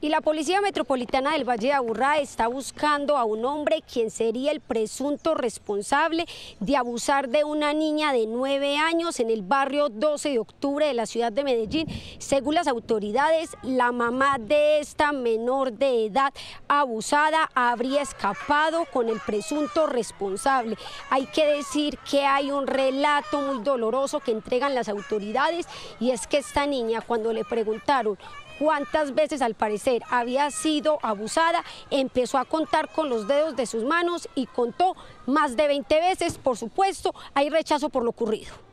Y la Policía Metropolitana del Valle de Aburrá está buscando a un hombre quien sería el presunto responsable de abusar de una niña de nueve años en el barrio 12 de octubre de la ciudad de Medellín. Según las autoridades, la mamá de esta menor de edad abusada habría escapado con el presunto responsable. Hay que decir que hay un relato muy doloroso que entregan las autoridades y es que esta niña cuando le preguntaron cuántas veces al había sido abusada, empezó a contar con los dedos de sus manos y contó más de 20 veces, por supuesto, hay rechazo por lo ocurrido.